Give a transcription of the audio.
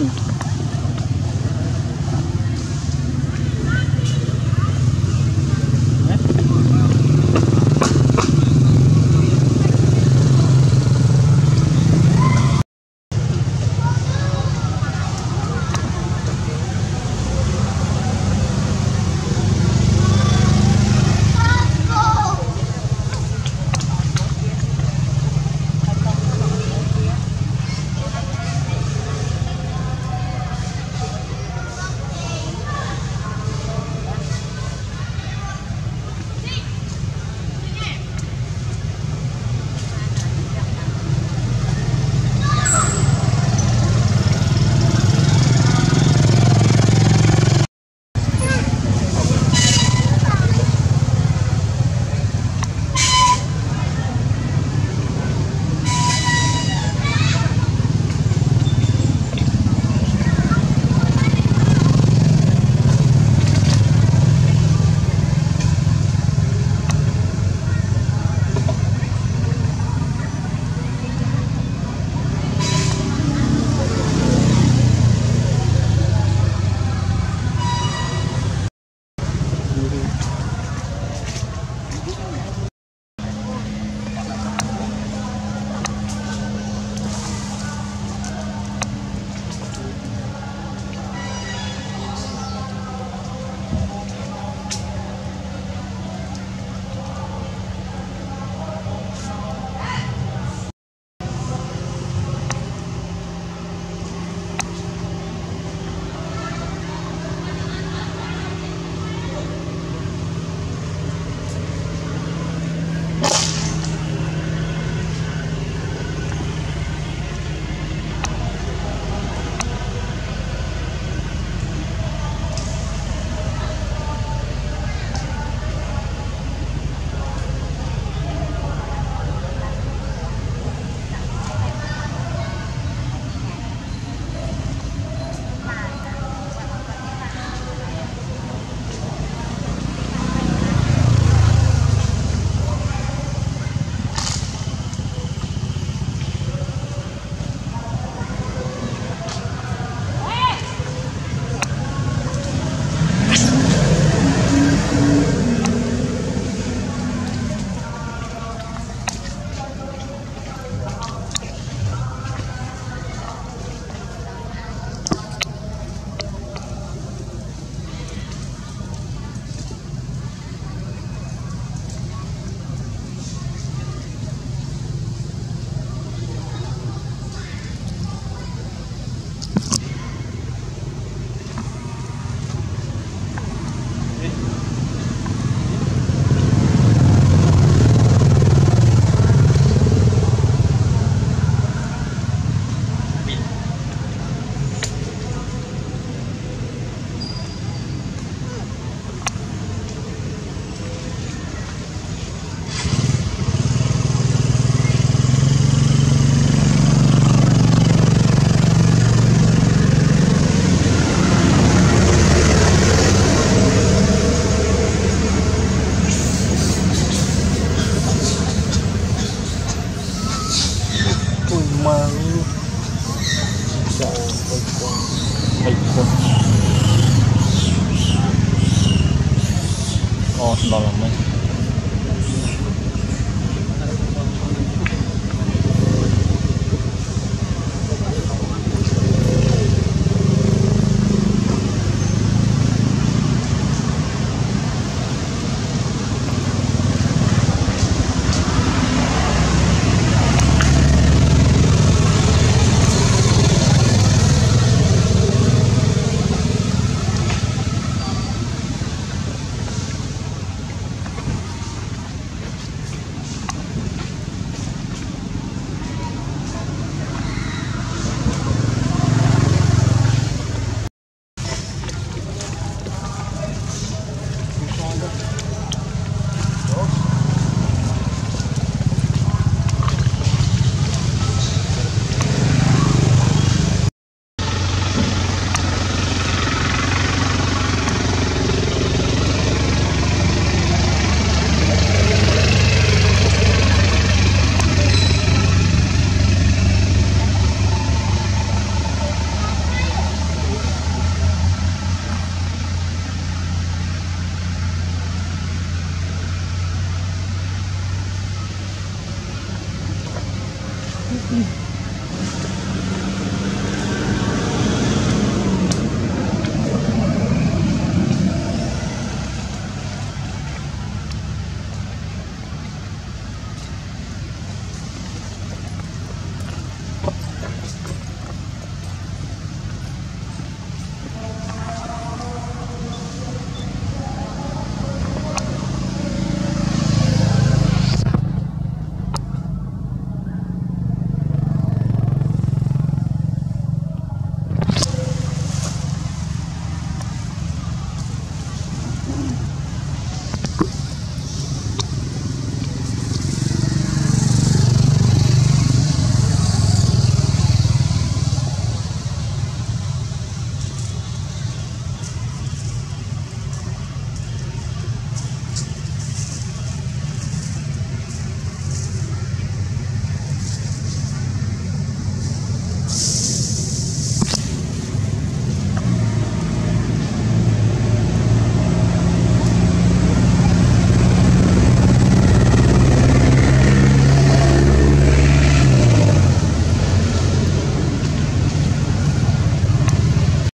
malu